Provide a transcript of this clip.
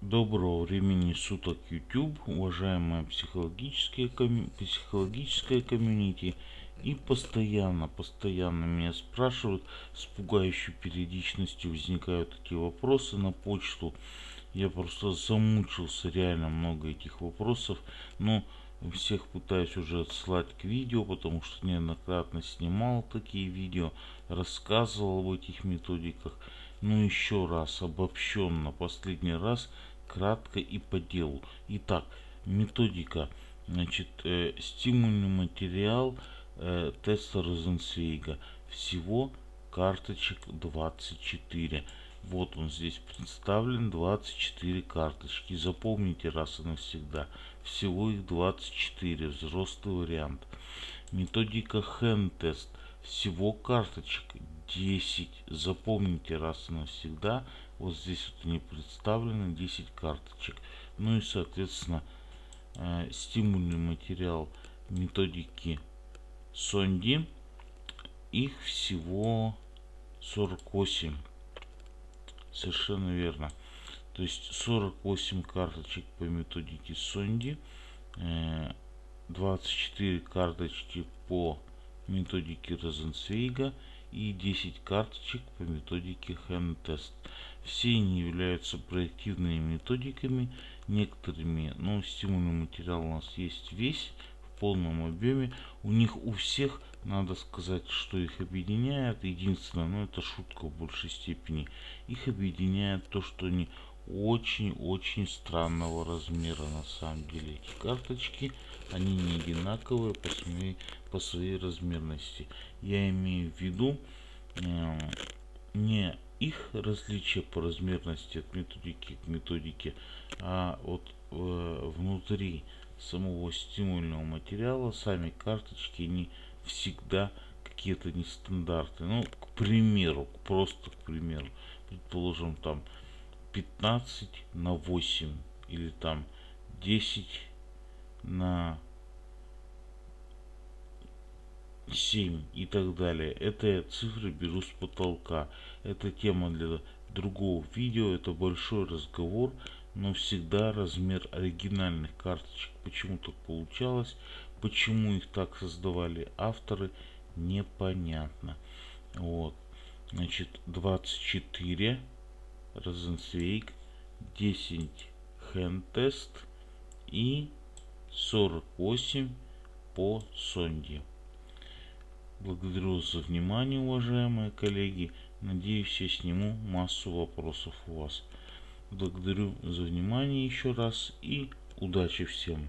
Доброго времени суток YouTube, уважаемая психологическая, комью... психологическая комьюнити. И постоянно, постоянно меня спрашивают, с пугающей периодичностью возникают эти вопросы на почту. Я просто замучился, реально много этих вопросов. Но всех пытаюсь уже отсылать к видео, потому что неоднократно снимал такие видео, рассказывал об этих методиках. Ну еще раз, обобщенно, последний раз, кратко и по делу. Итак, методика, значит, э, стимульный материал э, теста Розенцвейга. Всего карточек 24. Вот он здесь представлен, 24 карточки. Запомните раз и навсегда. Всего их 24, взрослый вариант. Методика hand тест. Всего карточек 10. Запомните раз и навсегда. Вот здесь вот они представлены, 10 карточек. Ну и, соответственно, э, стимульный материал методики Сонди. Их всего 48. Совершенно верно. То есть 48 карточек по методике Сонди. 24 э, карточки по методике Розенцвейга и 10 карточек по методике Hand-Test. Все они являются проективными методиками, некоторыми, но стимульный материал у нас есть весь в полном объеме. У них у всех, надо сказать, что их объединяет. Единственное, но это шутка в большей степени. Их объединяет то, что они очень-очень странного размера на самом деле эти карточки. Они не одинаковые по своей, по своей размерности. Я имею в виду э, не их различие по размерности от методики к методике а вот э, внутри самого стимульного материала. Сами карточки не всегда какие-то нестандартные. Ну к примеру просто к примеру. Предположим там 15 на 8 или там 10 на 7 и так далее. Это цифры беру с потолка. Это тема для другого видео. Это большой разговор. Но всегда размер оригинальных карточек. Почему так получалось? Почему их так создавали авторы? Непонятно. Вот. Значит, 24 Розенцвейк, 10 Хендтест и 48 по сонде. Благодарю за внимание, уважаемые коллеги. Надеюсь, я сниму массу вопросов у вас. Благодарю за внимание еще раз и удачи всем.